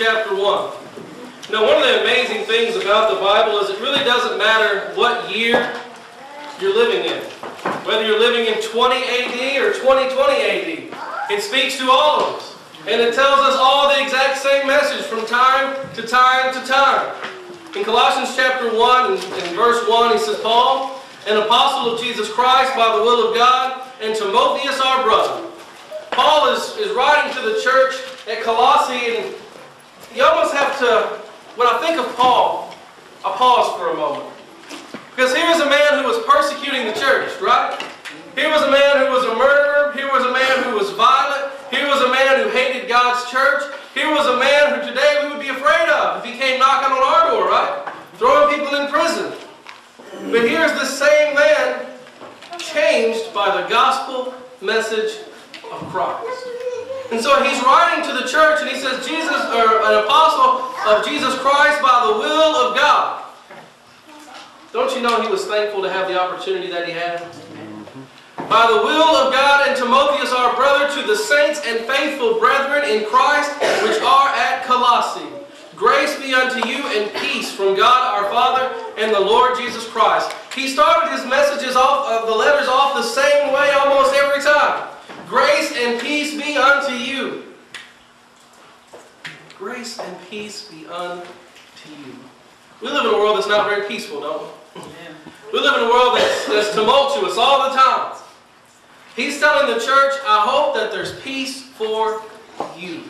chapter 1. Now, one of the amazing things about the Bible is it really doesn't matter what year you're living in. Whether you're living in 20 AD or 2020 AD, it speaks to all of us. And it tells us all the exact same message from time to time to time. In Colossians chapter 1 and, verse 1, he says, Paul, an apostle of Jesus Christ by the will of God, and Timotheus our brother. Paul is, is writing to the church at Colossae, and you almost have to, when I think of Paul, I pause for a moment. Because here's a man who was persecuting the church, right? Here was a man who was a murderer. Here was a man who was violent. Here was a man who hated God's church. Here was a man who today we would be afraid of if he came knocking on our door, right? Throwing people in prison. But here's the same man changed by the gospel message of Christ. And so he's writing to the church and he says, Jesus, or an apostle of Jesus Christ by the will of God. Don't you know he was thankful to have the opportunity that he had? By the will of God and Timotheus our brother to the saints and faithful brethren in Christ which are at Colossae. Grace be unto you and peace from God our Father and the Lord Jesus Christ. He started his messages off, of the letters off the same way almost every time. Grace and peace be unto you. Grace and peace be unto you. We live in a world that's not very peaceful, don't we? We live in a world that's, that's tumultuous all the time. He's telling the church, I hope that there's peace for you.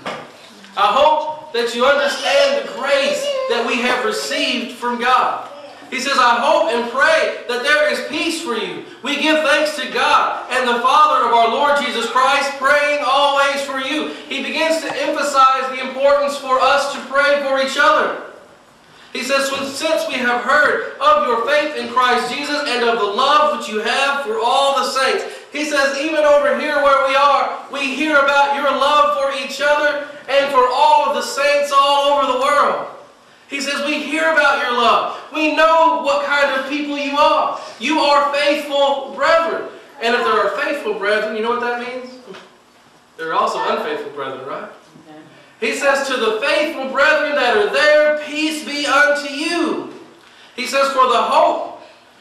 I hope that you understand the grace that we have received from God. He says, I hope and pray that there is peace for you. We give thanks to God and the Father of our Lord Jesus Christ, praying always for you. He begins to emphasize the importance for us to pray for each other. He says, since we have heard of your faith in Christ Jesus and of the love which you have for all the saints. He says, even over here where we are, we hear about your love for each other and for all of the saints all over the world. He says, we hear about your love. We know what kind of people you are. You are faithful brethren. And if there are faithful brethren, you know what that means? There are also unfaithful brethren, right? He says, to the faithful brethren that are there, peace be unto you. He says, for the hope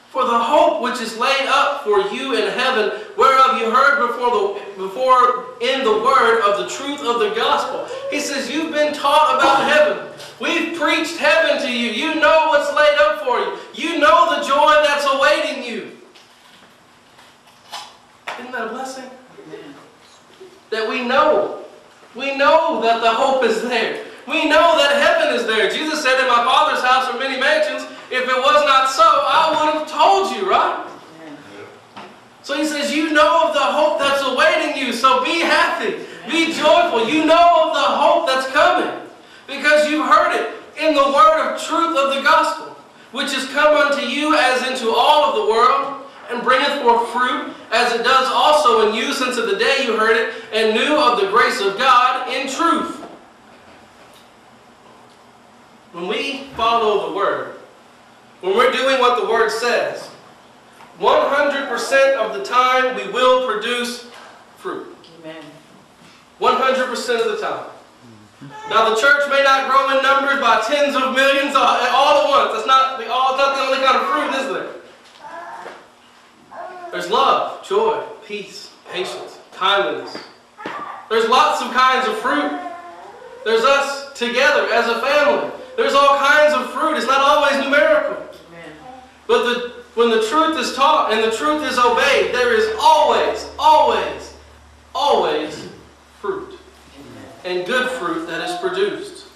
for the hope which is laid up for you in heaven, whereof you heard before, the, before in the word of the truth of the gospel. He says, you've been taught about heaven. We've preached heaven to you. You know what's laid up for you. You know the joy that's awaiting you. Isn't that a blessing? That we know. We know that the hope is there. We know that heaven is there. Jesus said, in my Father's house are many mansions. If it was not so, I would have told you, right? So he says, you know of the hope that's awaiting you, so be happy. Be joyful. You know of the hope that's coming because you've heard it in the word of truth of the gospel, which has come unto you as into all of the world and bringeth forth fruit, as it does also in you since of the day you heard it and knew of the grace of God in truth. When we follow the word, when we're doing what the Word says, 100% of the time we will produce fruit. Amen. 100% of the time. Now the church may not grow in numbers by tens of millions all at once. That's not the, all, not the only kind of fruit, is there? There's love, joy, peace, patience, kindness. There's lots of kinds of fruit. There's us together as a family. There's all kinds of fruit. It's not always numerical. But the, when the truth is taught and the truth is obeyed, there is always, always, always fruit. And good fruit that is produced.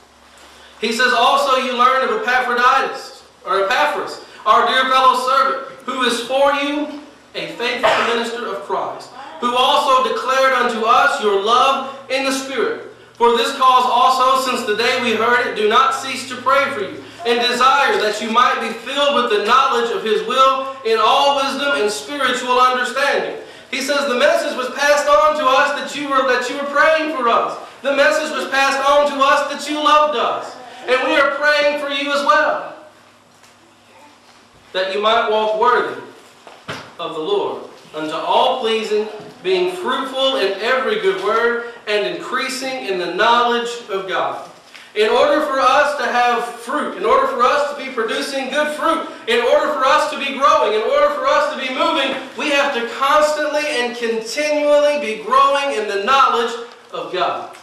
He says, also you learn of Epaphroditus, or Epaphras, our dear fellow servant, who is for you a faithful minister of Christ, who also declared unto us your love in the Spirit. For this cause also, since the day we heard it, do not cease to pray for you and desire that you might be filled with the knowledge of his will in all wisdom and spiritual understanding. He says the message was passed on to us that you were that you were praying for us. The message was passed on to us that you loved us. And we are praying for you as well. That you might walk worthy of the Lord, unto all pleasing, being fruitful in every good word, and increasing in the knowledge of God. In order for us to have fruit, in order for us to be producing good fruit, in order for us to be growing, in order for us to be moving, we have to constantly and continually be growing in the knowledge of God.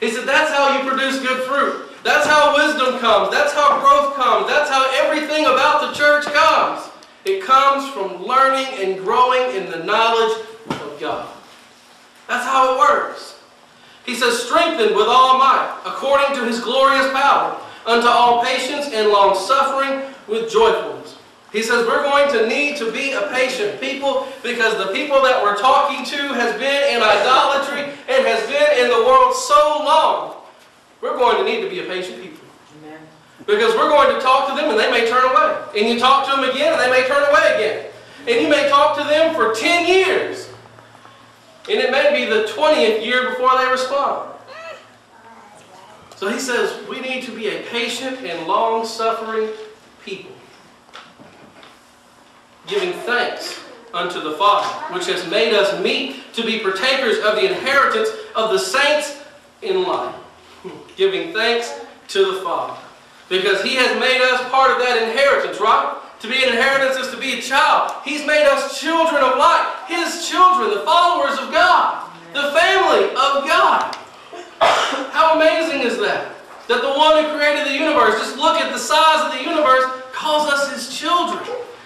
He said that's how you produce good fruit. That's how wisdom comes. That's how growth comes. That's how everything about the church comes. It comes from learning and growing in the knowledge of God. That's how it works. He says, strengthened with all might, according to his glorious power, unto all patience and long suffering with joyfulness. He says we're going to need to be a patient people because the people that we're talking to has been in idolatry and has been in the world so long. We're going to need to be a patient people. Amen. Because we're going to talk to them and they may turn away. And you talk to them again and they may turn away again. And you may talk to them for 10 years. And it may be the 20th year before they respond. So he says we need to be a patient and long-suffering people giving thanks unto the Father, which has made us meet to be partakers of the inheritance of the saints in light. Giving thanks to the Father. Because He has made us part of that inheritance, right? To be an inheritance is to be a child. He's made us children of light. His children, the followers of God. The family of God. How amazing is that? That the one who created the universe, just look at the size of the universe, calls us His children.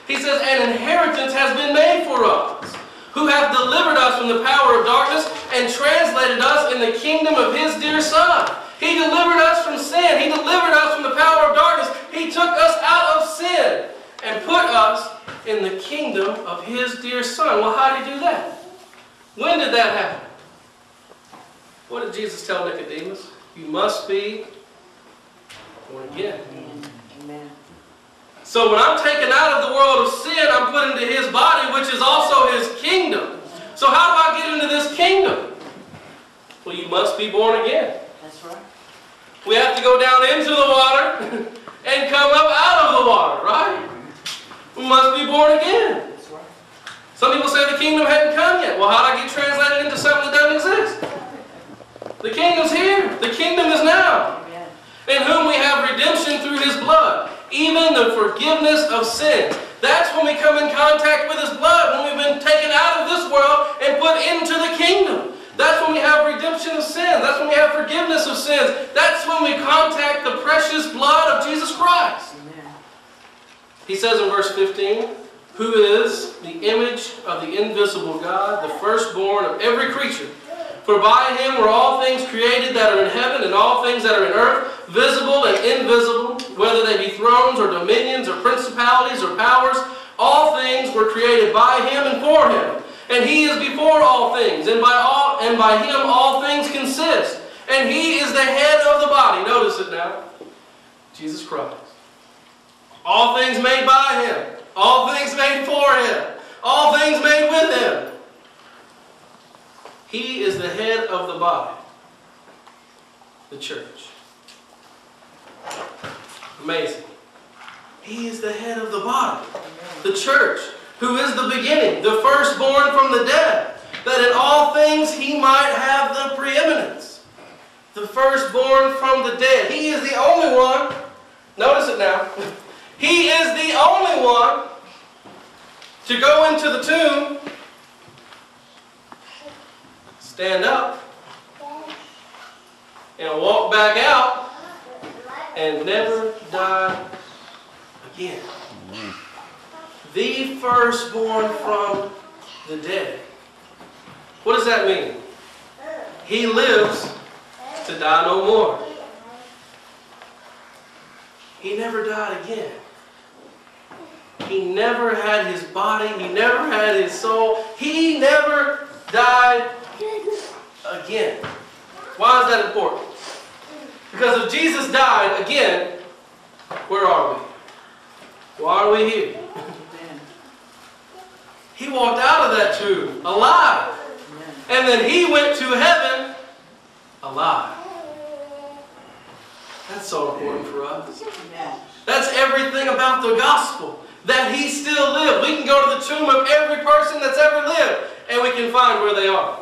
He says, an inheritance has been made for us, who have delivered us from the power of darkness and translated us in the kingdom of his dear Son. He delivered us from sin. He delivered us from the power of darkness. He took us out of sin and put us in the kingdom of his dear Son. Well, how did he do that? When did that happen? What did Jesus tell Nicodemus? You must be born again. Amen. So when I'm taken out of the world of sin, I'm put into his body, which is also his kingdom. So how do I get into this kingdom? Well, you must be born again. That's right. We have to go down into the water and come up out of the water, right? Must be born again. Right. Some people say the kingdom hadn't come yet. Well, how do I get translated into something that doesn't exist? The kingdom's here. The kingdom is now. Amen. In whom we have redemption through his blood even the forgiveness of sins. That's when we come in contact with His blood, when we've been taken out of this world and put into the kingdom. That's when we have redemption of sins. That's when we have forgiveness of sins. That's when we contact the precious blood of Jesus Christ. He says in verse 15, who is the image of the invisible God, the firstborn of every creature. For by him were all things created that are in heaven and all things that are in earth, visible and invisible, whether they be thrones or dominions or principalities or powers. All things were created by him and for him. And he is before all things, and by all and by him all things consist. And he is the head of the body. Notice it now. Jesus Christ. All things made by him. All things made for him. All things made with him. He is the head of the body, the church. Amazing. He is the head of the body, the church, who is the beginning, the firstborn from the dead, that in all things he might have the preeminence. The firstborn from the dead. He is the only one, notice it now, he is the only one to go into the tomb stand up and walk back out and never die again. The firstborn from the dead. What does that mean? He lives to die no more. He never died again. He never had his body. He never had his soul. He never died again. Why is that important? Because if Jesus died again, where are we? Why are we here? He walked out of that tomb alive. And then he went to heaven alive. That's so important for us. That's everything about the gospel. That he still lived. We can go to the tomb of every person that's ever lived and we can find where they are.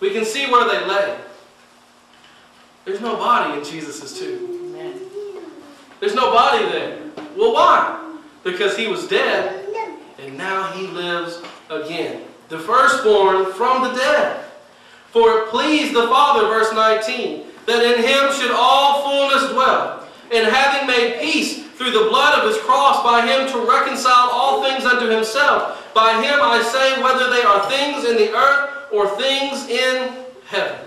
We can see where they lay. There's no body in Jesus' tomb. There's no body there. Well, why? Because he was dead and now he lives again. The firstborn from the dead. For it pleased the Father, verse 19, that in him should all fullness dwell, and having made peace through the blood of his cross by him to reconcile all things unto himself. By him I say, whether they are things in the earth or things in heaven.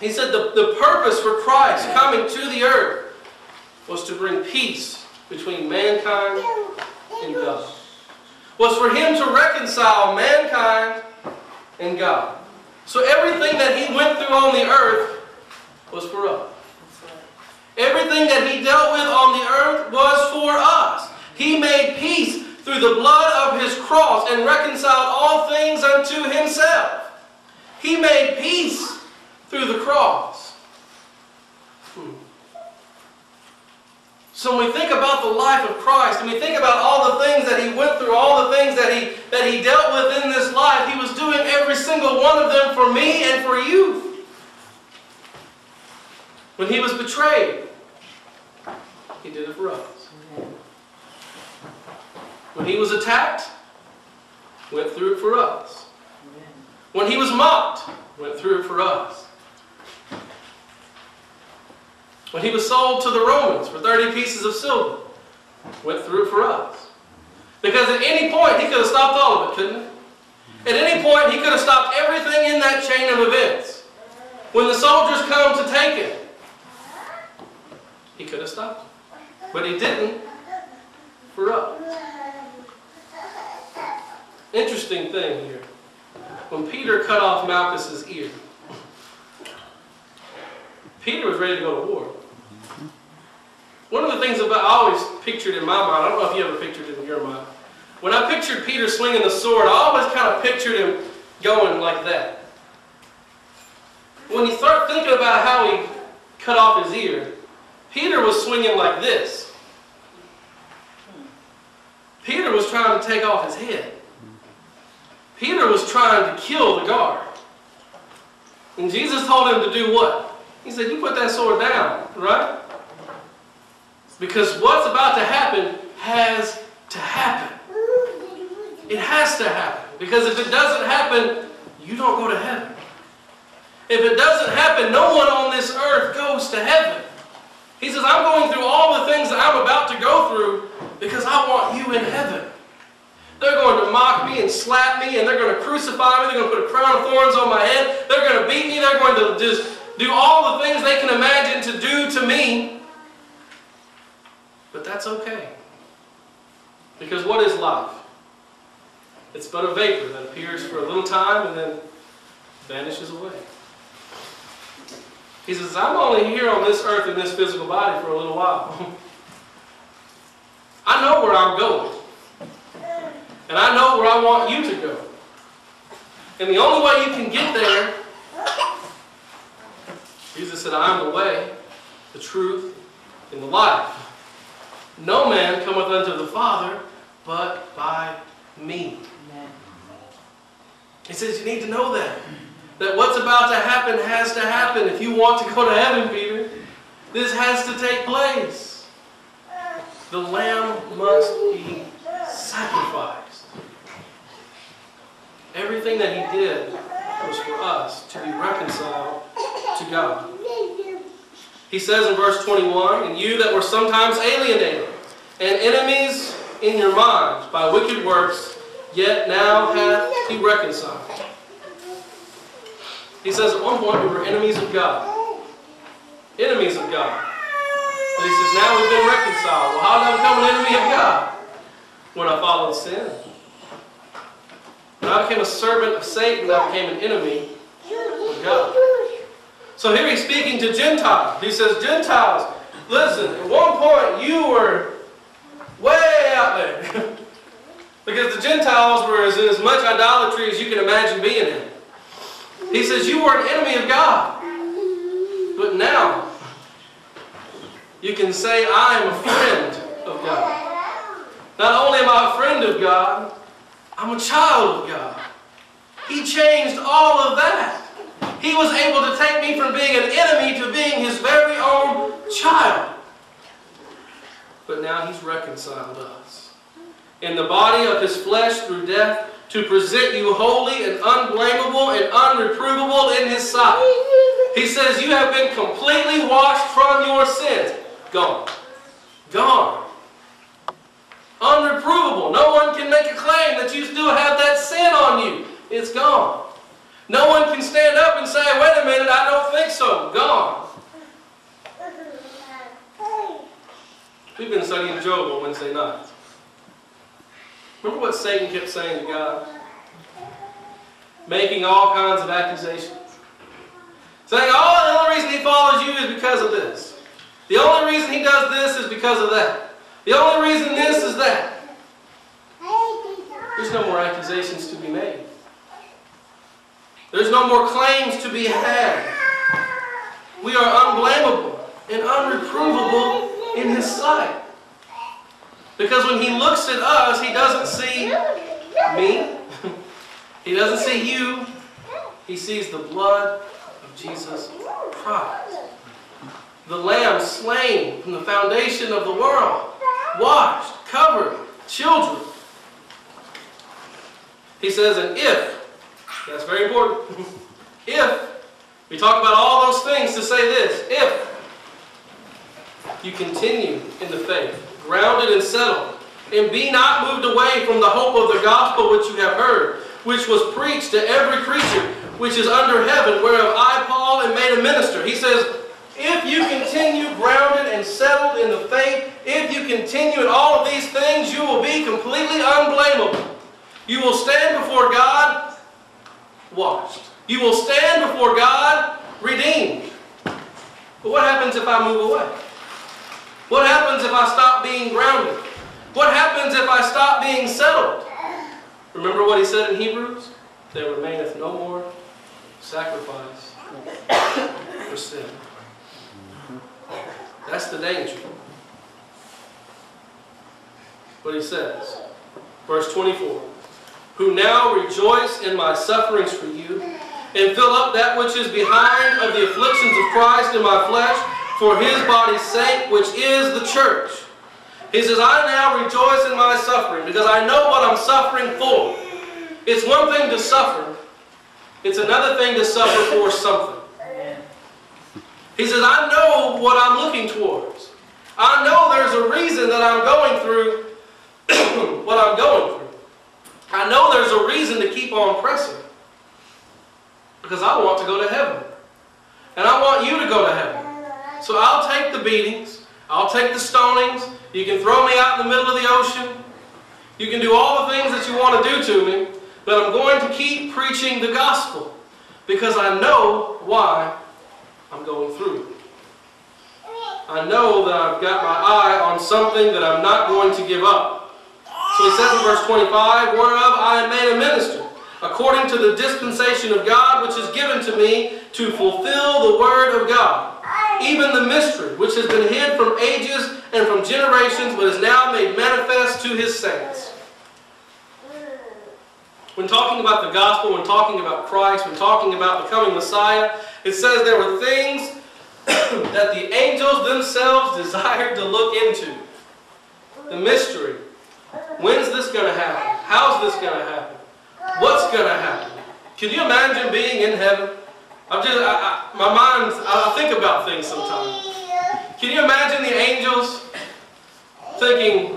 He said the, the purpose for Christ coming to the earth was to bring peace between mankind and God. Was for him to reconcile mankind and God. So everything that he went through on the earth was for us. Everything that he dealt with on the earth was for us. He made peace through the blood of his cross and reconciled all things unto himself. He made peace through the cross. Hmm. So when we think about the life of Christ, and we think about all the things that he went through, all the things that he, that he dealt with in this life, he was doing every single one of them for me and for you. When he was betrayed, he did it for us. When he was attacked, went through it for us. When he was mocked, went through it for us. When he was sold to the Romans for 30 pieces of silver, went through it for us. Because at any point, he could have stopped all of it, couldn't he? At any point, he could have stopped everything in that chain of events. When the soldiers come to take him, he could have stopped But he didn't for us. Interesting thing here. When Peter cut off Malchus's ear, Peter was ready to go to war. One of the things about I always pictured in my mind, I don't know if you ever pictured it in your mind. When I pictured Peter swinging the sword, I always kind of pictured him going like that. When you start thinking about how he cut off his ear, Peter was swinging like this. Peter was trying to take off his head. Peter was trying to kill the guard. And Jesus told him to do what? He said, you put that sword down, right? Because what's about to happen has to happen. It has to happen. Because if it doesn't happen, you don't go to heaven. If it doesn't happen, no one on this earth goes to heaven. He says, I'm going through all the things that I'm about to go through because I want you in heaven. They're going to mock me and slap me and they're going to crucify me. They're going to put a crown of thorns on my head. They're going to beat me. They're going to just do all the things they can imagine to do to me. But that's okay. Because what is life? It's but a vapor that appears for a little time and then vanishes away. He says, I'm only here on this earth in this physical body for a little while. I know where I'm going. And I know where I want you to go. And the only way you can get there, Jesus said, I am the way, the truth, and the life. No man cometh unto the Father but by me. He says you need to know that. That what's about to happen has to happen if you want to go to heaven, Peter. This has to take place. The lamb must be sacrificed. Everything that he did was for us to be reconciled to God. He says in verse 21, And you that were sometimes alienated and enemies in your minds by wicked works, yet now hath he reconciled. He says at one point we were enemies of God. Enemies of God. But he says now we've been reconciled. Well, how did I become an enemy of God? When I followed sin. When I became a servant of Satan, I became an enemy of God. So here he's speaking to Gentiles. He says, Gentiles, listen, at one point you were way out there. because the Gentiles were as much idolatry as you can imagine being in. He says, you were an enemy of God. But now, You can say, I am a friend of God. Not only am I a friend of God, I'm a child of God. He changed all of that. He was able to take me from being an enemy to being his very own child. But now he's reconciled us. In the body of his flesh through death to present you holy and unblameable and unreprovable in his sight. He says you have been completely washed from your sins. Gone. Gone. Unreprovable. No one can make a claim that you still have that sin on you. It's gone. No one can stand up and say, wait a minute, I don't think so. Gone. We've been studying Job on Wednesday nights. Remember what Satan kept saying to God? Making all kinds of accusations. Saying, oh, the only reason he follows you is because of this. The only reason he does this is because of that. The only reason this is that. There's no more accusations to be made. There's no more claims to be had. We are unblameable and unreprovable in His sight. Because when He looks at us, He doesn't see me. he doesn't see you. He sees the blood of Jesus Christ. The Lamb slain from the foundation of the world. Washed, covered, children. He says, and if that's very important. if, we talk about all those things to say this, if you continue in the faith, grounded and settled, and be not moved away from the hope of the gospel which you have heard, which was preached to every creature which is under heaven, whereof I, Paul, am made a minister. He says, if you continue grounded and settled in the faith, if you continue in all of these things, you will be completely unblameable. You will stand before God washed. You will stand before God redeemed. But what happens if I move away? What happens if I stop being grounded? What happens if I stop being settled? Remember what he said in Hebrews? There remaineth no more sacrifice for sin. That's the danger. What he says. Verse 24 who now rejoice in my sufferings for you, and fill up that which is behind of the afflictions of Christ in my flesh, for his body's sake, which is the church. He says, I now rejoice in my suffering, because I know what I'm suffering for. It's one thing to suffer, it's another thing to suffer for something. He says, I know what I'm looking towards. I know there's a reason that I'm going through what I'm going through. I know there's a reason to keep on pressing. Because I want to go to heaven. And I want you to go to heaven. So I'll take the beatings. I'll take the stonings. You can throw me out in the middle of the ocean. You can do all the things that you want to do to me. But I'm going to keep preaching the gospel. Because I know why I'm going through. I know that I've got my eye on something that I'm not going to give up. So he says in verse 25, Whereof I am made a minister, according to the dispensation of God which is given to me to fulfill the word of God, even the mystery which has been hid from ages and from generations, but is now made manifest to his saints. When talking about the gospel, when talking about Christ, when talking about the coming Messiah, it says there were things that the angels themselves desired to look into. The mystery, When's this going to happen? How's this going to happen? What's going to happen? Can you imagine being in heaven? I'm just, I, I, my mind, I think about things sometimes. Can you imagine the angels thinking,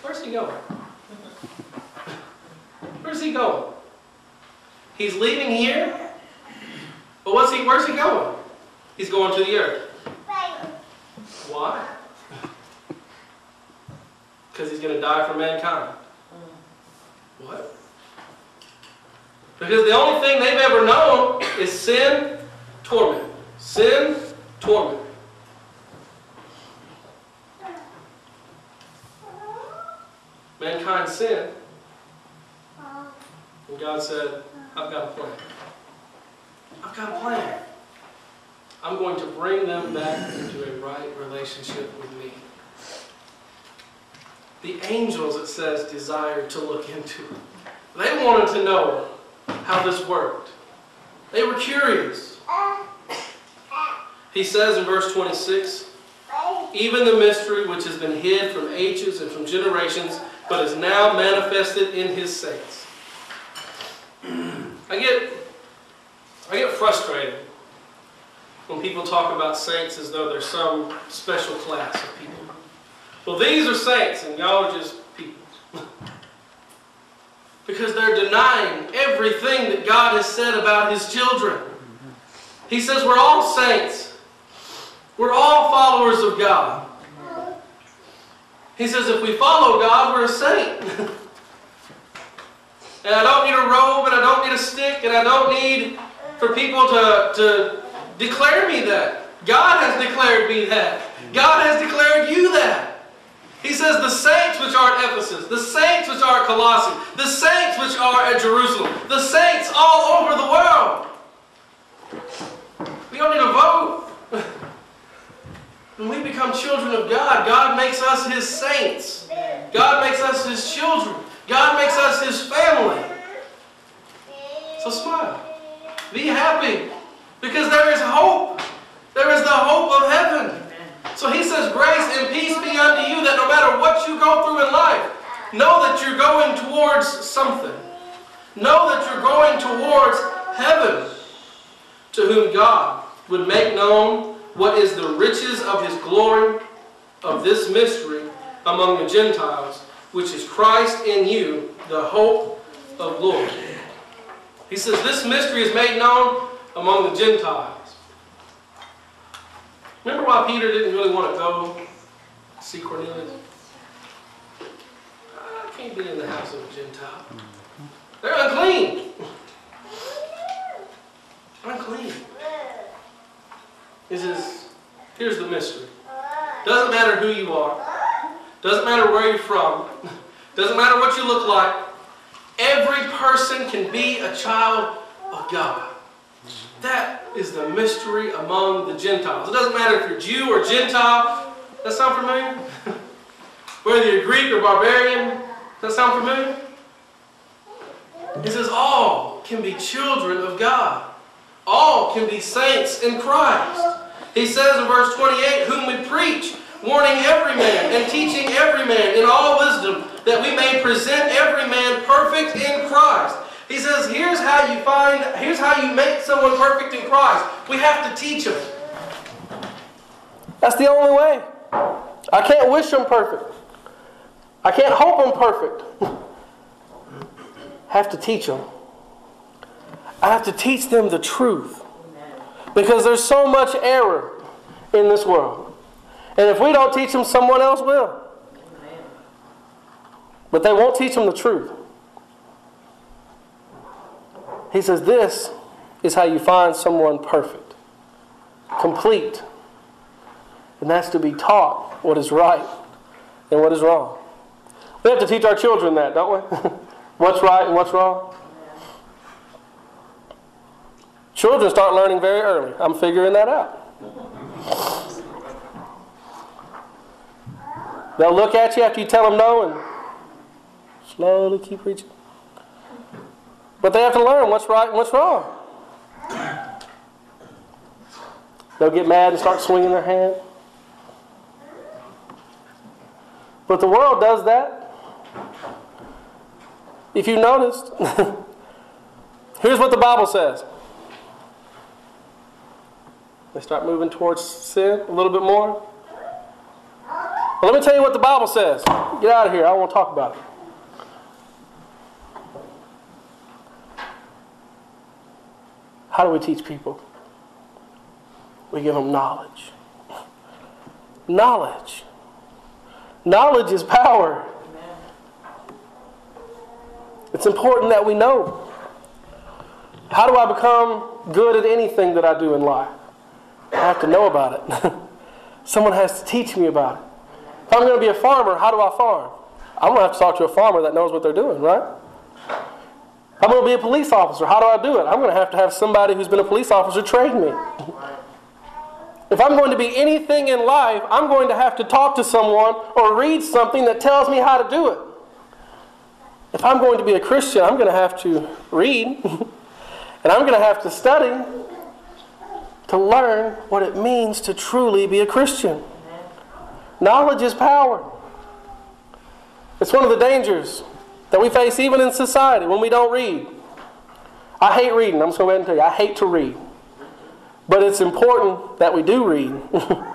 where's he going? Where's he going? He's leaving here? But what's he, where's he going? He's going to the earth. Why? Because he's going to die for mankind. What? Because the only thing they've ever known is sin, torment. Sin, torment. Mankind sinned. And God said, I've got a plan. I've got a plan. I'm going to bring them back into a right relationship with me. The angels, it says, desired to look into. They wanted to know how this worked. They were curious. He says in verse 26, even the mystery which has been hid from ages and from generations, but is now manifested in his saints. I get, I get frustrated when people talk about saints as though they're some special class of people. Well, these are saints, and y'all are just. Because they're denying everything that God has said about His children. He says we're all saints. We're all followers of God. He says if we follow God, we're a saint. and I don't need a robe, and I don't need a stick, and I don't need for people to, to declare me that. God has declared me that. God has declared you that. He says, the saints which are at Ephesus, the saints which are at Colossae, the saints which are at Jerusalem, the saints all over the world. We don't need to vote. When we become children of God, God makes us His saints. God makes us His children. God makes us His family. So smile. Be happy. Because there is hope. There is the hope of heaven. So he says, Grace and peace be unto you that no matter what you go through in life, know that you're going towards something. Know that you're going towards heaven, to whom God would make known what is the riches of his glory of this mystery among the Gentiles, which is Christ in you, the hope of glory. He says, This mystery is made known among the Gentiles. Remember why Peter didn't really want to go see Cornelius? I can't be in the house of a Gentile. They're unclean. Unclean. He says, here's the mystery. Doesn't matter who you are. Doesn't matter where you're from. Doesn't matter what you look like. Every person can be a child of God. That is the mystery among the Gentiles. It doesn't matter if you're Jew or Gentile. That sound familiar? Whether you're Greek or barbarian. Does that sound familiar? It says all can be children of God. All can be saints in Christ. He says in verse 28, whom we preach, warning every man and teaching every man in all wisdom, that we may present every man perfect in Christ. He says, here's how you find, here's how you make someone perfect in Christ. We have to teach them. That's the only way. I can't wish them perfect. I can't hope them perfect. Have to teach them. I have to teach them the truth. Because there's so much error in this world. And if we don't teach them, someone else will. But they won't teach them the truth. He says, This is how you find someone perfect, complete. And that's to be taught what is right and what is wrong. We have to teach our children that, don't we? what's right and what's wrong. Children start learning very early. I'm figuring that out. They'll look at you after you tell them no and slowly keep reaching. But they have to learn what's right and what's wrong. They'll get mad and start swinging their hand. But the world does that. If you noticed, here's what the Bible says. They start moving towards sin a little bit more. Well, let me tell you what the Bible says. Get out of here. I to talk about it. How do we teach people? We give them knowledge. Knowledge. Knowledge is power. It's important that we know. How do I become good at anything that I do in life? I have to know about it. Someone has to teach me about it. If I'm going to be a farmer, how do I farm? I'm going to have to talk to a farmer that knows what they're doing, right? I'm going to be a police officer. How do I do it? I'm going to have to have somebody who's been a police officer train me. If I'm going to be anything in life, I'm going to have to talk to someone or read something that tells me how to do it. If I'm going to be a Christian, I'm going to have to read and I'm going to have to study to learn what it means to truly be a Christian. Knowledge is power. It's one of the dangers that we face even in society when we don't read. I hate reading. I'm just going to go ahead and tell you, I hate to read. But it's important that we do read.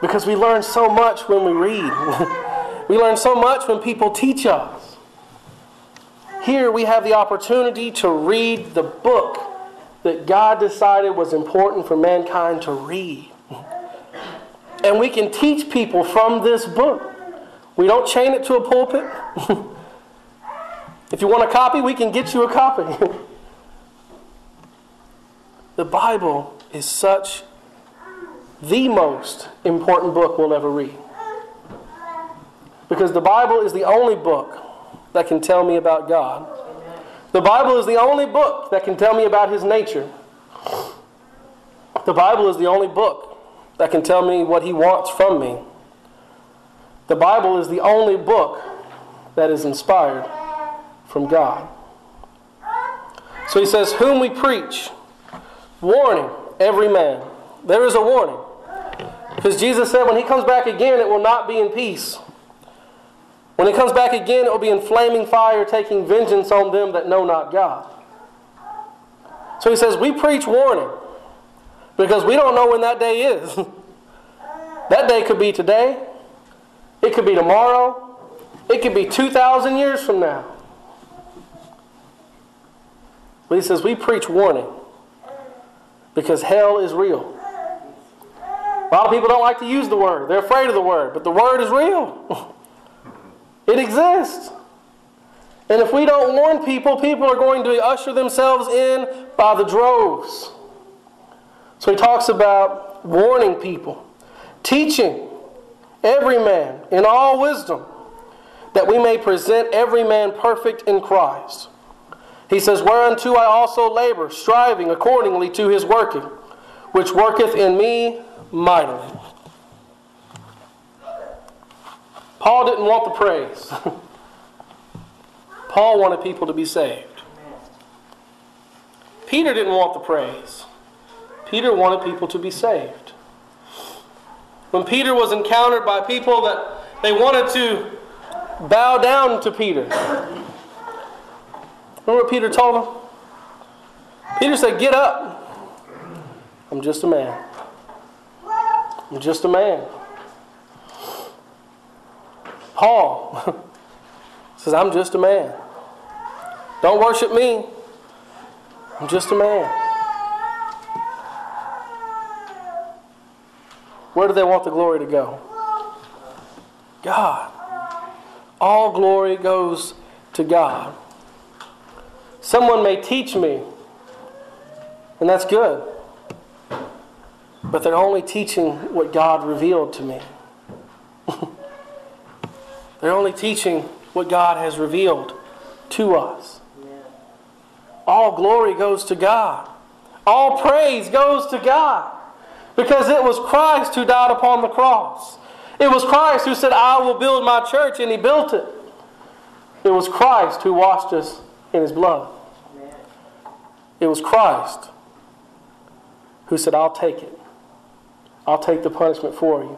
because we learn so much when we read. we learn so much when people teach us. Here we have the opportunity to read the book that God decided was important for mankind to read. And we can teach people from this book. We don't chain it to a pulpit. if you want a copy, we can get you a copy. the Bible is such the most important book we'll ever read. Because the Bible is the only book that can tell me about God. The Bible is the only book that can tell me about His nature. The Bible is the only book that can tell me what He wants from me. The Bible is the only book that is inspired from God. So He says, Whom we preach, warning every man. There is a warning. Because Jesus said, when He comes back again, it will not be in peace. When he comes back again, it will be in flaming fire, taking vengeance on them that know not God. So he says, We preach warning because we don't know when that day is. that day could be today, it could be tomorrow, it could be 2,000 years from now. But he says, We preach warning because hell is real. A lot of people don't like to use the word, they're afraid of the word, but the word is real. It exists. And if we don't warn people, people are going to usher themselves in by the droves. So he talks about warning people, teaching every man in all wisdom, that we may present every man perfect in Christ. He says, Whereunto I also labor, striving accordingly to his working, which worketh in me mightily. Paul didn't want the praise. Paul wanted people to be saved. Peter didn't want the praise. Peter wanted people to be saved. When Peter was encountered by people that they wanted to bow down to Peter, remember what Peter told him? Peter said, Get up. I'm just a man. I'm just a man. Paul says, I'm just a man. Don't worship me. I'm just a man. Where do they want the glory to go? God. All glory goes to God. Someone may teach me, and that's good. But they're only teaching what God revealed to me. They're only teaching what God has revealed to us. All glory goes to God. All praise goes to God. Because it was Christ who died upon the cross. It was Christ who said, I will build my church, and he built it. It was Christ who washed us in his blood. It was Christ who said, I'll take it. I'll take the punishment for you.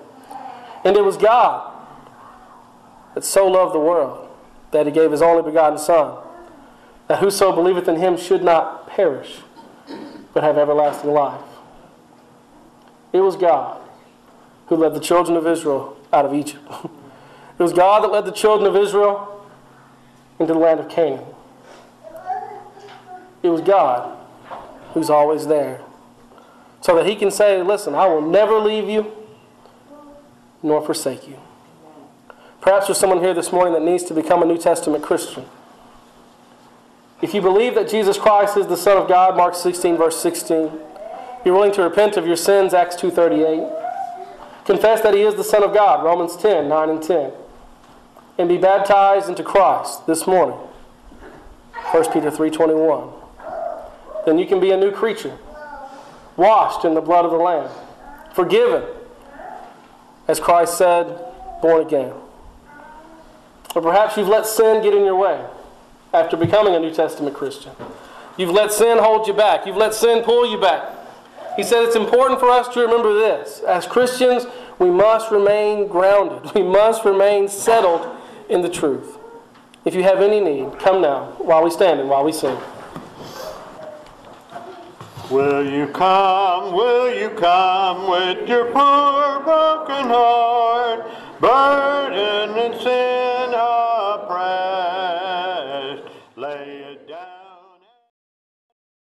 And it was God that so loved the world that he gave his only begotten Son, that whoso believeth in him should not perish, but have everlasting life. It was God who led the children of Israel out of Egypt. it was God that led the children of Israel into the land of Canaan. It was God who's always there. So that he can say, Listen, I will never leave you nor forsake you. Perhaps there's someone here this morning that needs to become a New Testament Christian. If you believe that Jesus Christ is the Son of God, Mark 16, verse 16, you're willing to repent of your sins, Acts 2.38, confess that he is the Son of God, Romans 10, 9 and 10, and be baptized into Christ this morning, 1 Peter 3.21, then you can be a new creature. washed in the blood of the Lamb, forgiven, as Christ said, born again. Or perhaps you've let sin get in your way after becoming a New Testament Christian. You've let sin hold you back. You've let sin pull you back. He said it's important for us to remember this. As Christians, we must remain grounded. We must remain settled in the truth. If you have any need, come now while we stand and while we sing. Will you come, will you come with your poor broken heart, burdened and sin?